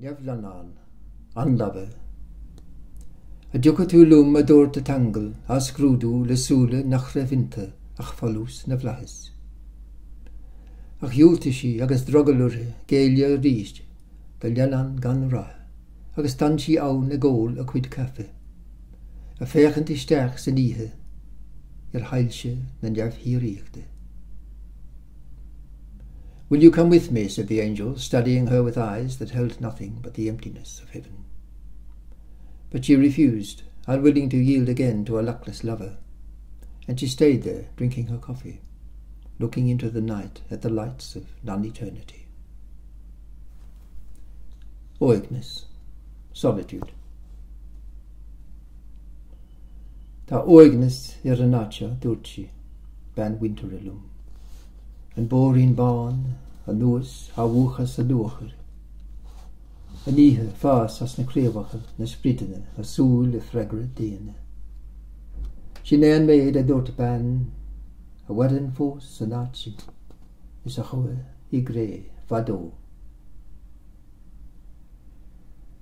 Neaflanan, anlabe. A diocha tú lúm a dúir a tangal a scrúdú le súla nach ra vinte ach fallús na bhlahis. Ach dúlta sí agus drogalúre géile ríist go lean gan rá, agus tan sí ann na ggóil a chuid cafe. A féchan isteach saníthe ar heilse na neamh hííochta. Will you come with me? said the angel, studying her with eyes that held nothing but the emptiness of heaven. But she refused, unwilling to yield again to a luckless lover, and she stayed there, drinking her coffee, looking into the night at the lights of non-eternity. Oigness, solitude. Tá oignas ar an náte dúirtí ben winterilum. An bhuachas a luachar. An ihe fás as naréomhacha na spritine a wadan fós san náti is a chue i gré vadó.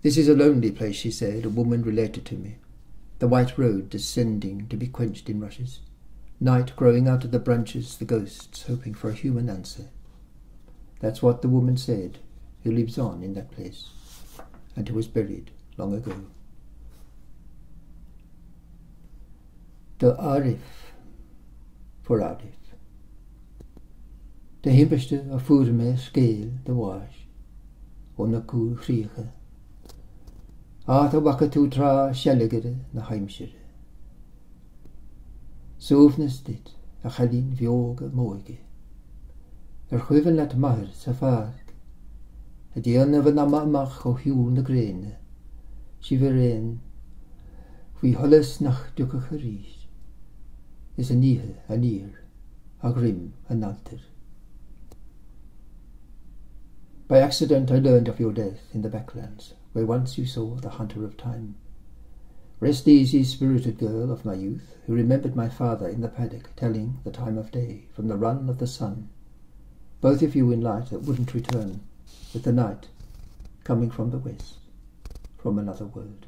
This is a lonely place, she said, a woman related to me. The white road descending to be quenched in rushes. Night growing out of the branches, the ghosts hoping for a human answer. That's what the woman said, who lives on in that place, and who was buried long ago. The Arif for Arif. De himperste a fuair me scéal de bháis ó na cú chríocha. Á a wacha tú trá seligide na heimsere. Súfnas dit a chalín chuhann le maithir sa fág, a déana bh am amach ó hiú na gréine, si bhar tholas nach ducha chu is a níthe a nír a grim an altar. By accident I learned of your death in the backlands, where once you saw the hunter of time. Rest easy, spirited girl of my youth, who remembered my father in the paddock telling the time of day from the run of the sun, both of you in light that wouldn't return, with the night coming from the west, from another world.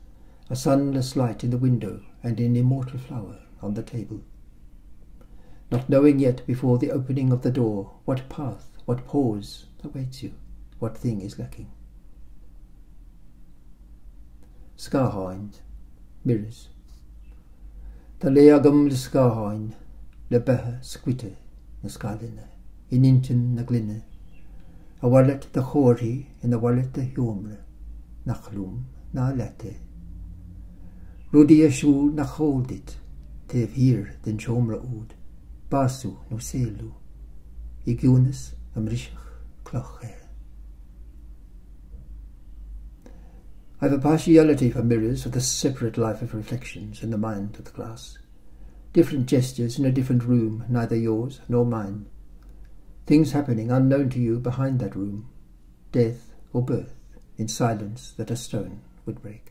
a sunless light in the window, and an immortal flower on the table. Not knowing yet before the opening of the door what path, what pause awaits you, what thing is lacking. Scarhind, mirrors. The leagum le scarhind, le beha squite na scaline, in intin na glinne, a wallet de chóirí ina wallet de hiúmre nach chlúm ná lete. Rudí a siú nach chódit teh hir den siomra úd, basú nó i gúnas am. I have a partiality for mirrors of the separate life of reflections in the mind of the glass. Different gestures in a different room, neither yours nor mine. Things happening unknown to you behind that room, death or birth, in silence that a stone would break.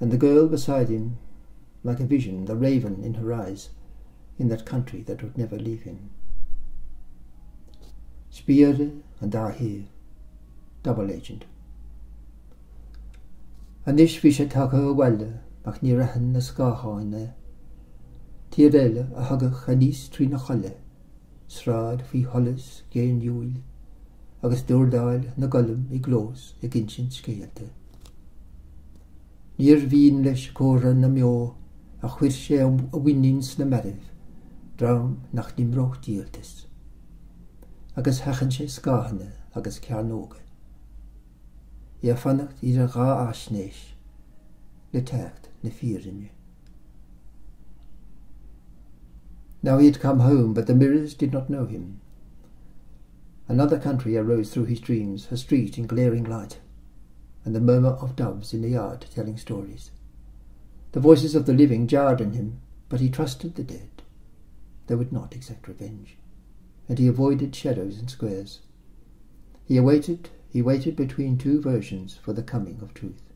and the girl beside him, like a vision, the raven in her eyes, in that country that would never leave him. Spiere and Dahi, double agent. Anis fi sé take a welle ach ní rahan na scaáine. Tí réile a hagach a níos trí na cholle, srád fi hollis géan dúil, agus dúrdáil na golim i glós i gin sin scéalte. Níor bhín leis córa na meo a chuir sé a winins na merih, dram nach nimroch díaltas. Agus hechan sé scahanna agus ceanóga. I a fannacht iad a gá asnéis le techt na fírinne. Now he had come home, but the mirrors did not know him. Another country arose through his dreams, a street in glaring light, and the murmur of doves in the yard telling stories. The voices of the living jarred on him, but he trusted the dead. They would not exact revenge, and he avoided shadows and squares. He awaited, he waited between two versions for the coming of truth.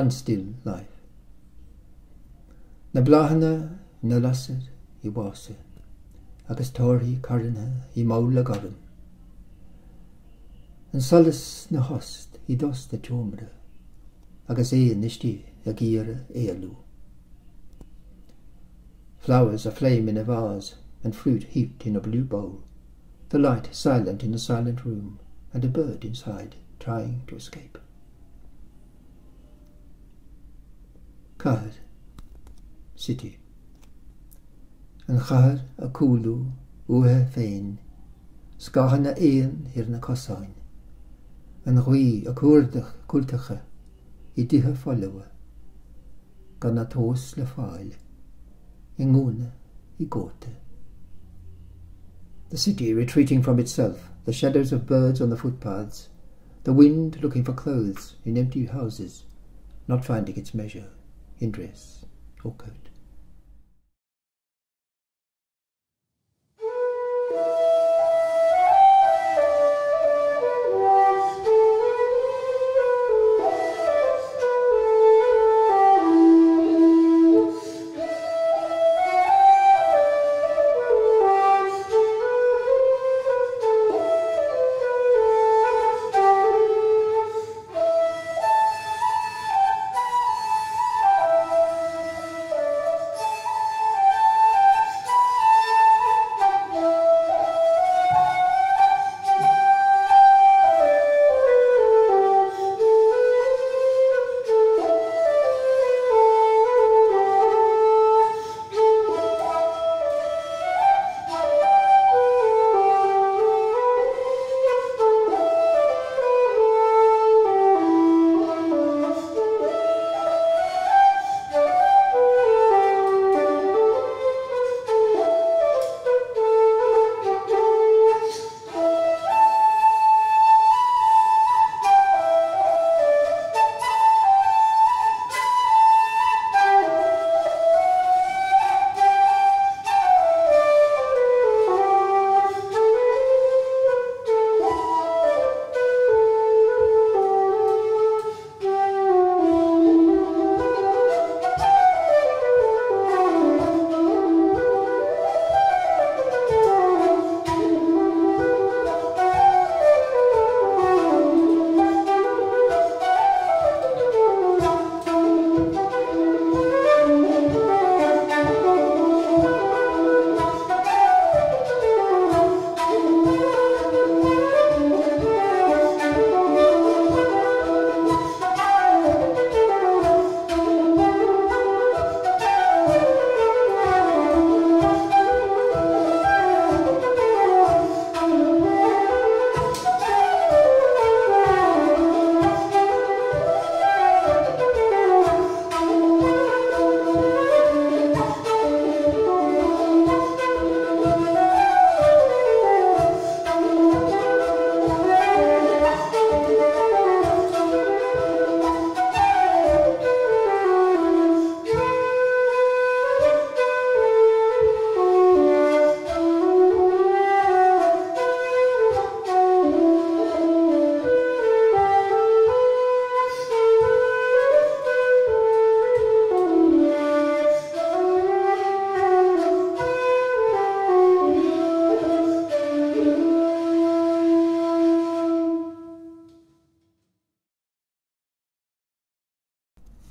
Unstill life. Na blahanna na lasir i wasa, agus tóirí carna i mála garan. An solas na host i dos na tomra, agus é nistí a éalú. Flowers aflame in a vase, and fruit heaped in a blue bowl, the light silent in a silent room, and a bird inside trying to escape. Cahar, city. An chahar a cúlú uthe féin, scahan na éon hir na cosáin, an chuí a cuadach cultacha i ddithe follewa, gan na tós le fáil, i ngúna i góta. The city retreating from itself, the shadows of birds on the footpaths, the wind looking for clothes in empty houses, not finding its measure in dress or coat.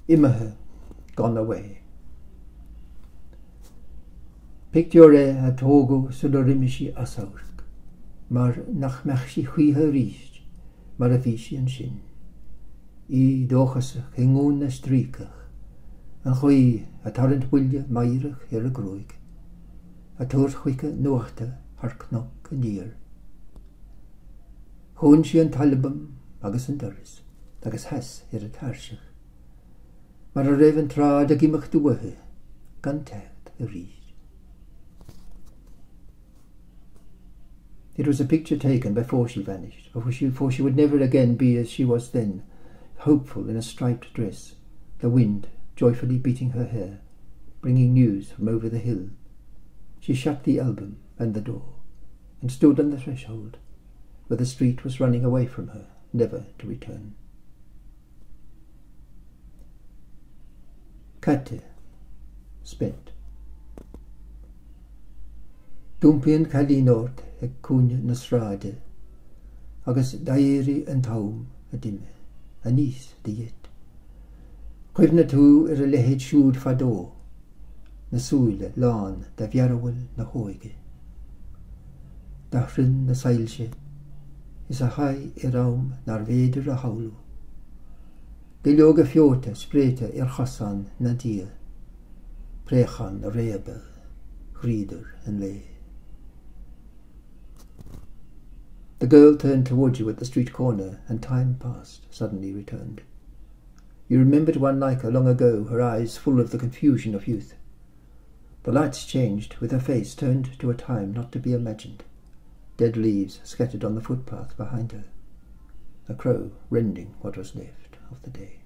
Imethe gone away. Picture a tógu sa do riimiisi asáirc, mar nach meach si chuithe ríist mar a bhí si an sin. Í dóchasach i ngún na strícach, an chuí a tarint bhuiile maireach ar a gróig, a tuair chuice nuachta harcnach a níir. Thún si an talbam agus an doris, agus heas ar a tarseach. Mar a raibh an trád a gimach dúathe gan techt a ríist. It was a picture taken before she vanished, before she, for she would never again be as she was then, hopeful in a striped dress, the wind joyfully beating her hair, bringing news from over the hill. She shut the album and the door, and stood on the threshold, where the street was running away from her, never to return. Caite, spent. Dúmpion chalínót ag cúne na sráide, agus daéirí an tám a duime, a níos de dhéit. Cuimhna tú ar a lehéad siúd fadó, nasúile lán de bhearhfuil na hóige. Darinn na sailse is a haid i ram nar féidir a haú. Go leoga fiota spréite ar chasan na dia, préchan a réabel, chríidir an lé. The girl turned towards you at the street corner, and time passed, suddenly returned. You remembered one like her long ago, her eyes full of the confusion of youth. The lights changed, with her face turned to a time not to be imagined. Dead leaves scattered on the footpath behind her. A crow rending what was left of the day.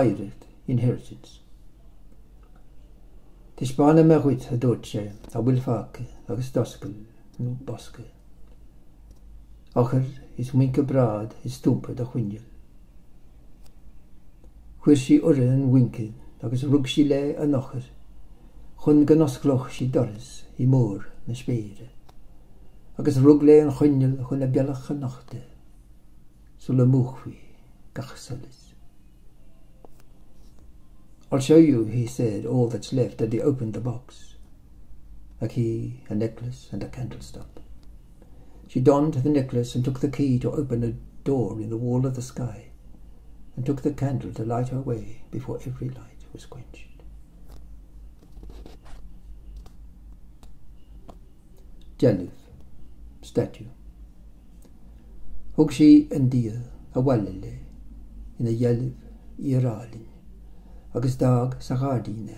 pirate inheritance. Tis bána me chuit a dóte a bhfuil fáce agus doscail nó bosca. Ochar is muinca brad, is stúmpa a chuineil. Chuir si ore an wince agus rug si le an ochar, chun gan osgloch si doris i mór na spéire, agus rug le an chuineil chun a bealach a nachta, so le múchhuii gachsalis. I'll show you, he said, all that's left, and he opened the box. A key, a necklace, and a candlestick. She donned the necklace and took the key to open a door in the wall of the sky, and took the candle to light her way before every light was quenched. Jelif, statue. Hug she and dia a wallile in the yelif iralin. Agus dag sa gádaine.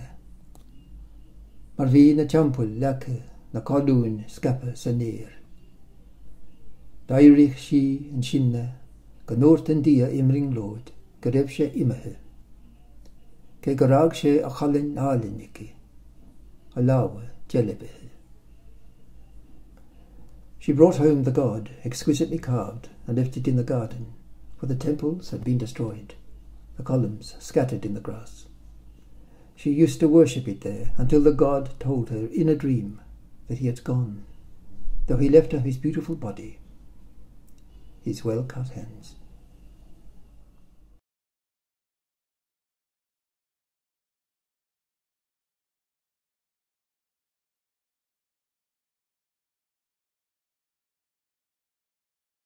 Mar bhí na teampul lecha na cáún scape san néir. Dairich si an sinne go nóirt an dia imringlóid go raibh sé imethe. Cé go rág sé a chalinn a láha. She brought home the god, exquisitely carved, and left it in the garden, for the temples had been destroyed the columns scattered in the grass. She used to worship it there until the god told her in a dream that he had gone, though he left her his beautiful body, his well cut hands,